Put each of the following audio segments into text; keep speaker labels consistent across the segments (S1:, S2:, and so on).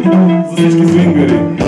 S1: vocês que vingarem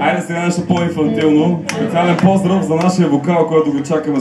S1: Айде сега нещо по-инфантилно. Специален поздрав за нашия вокал, който го чакаме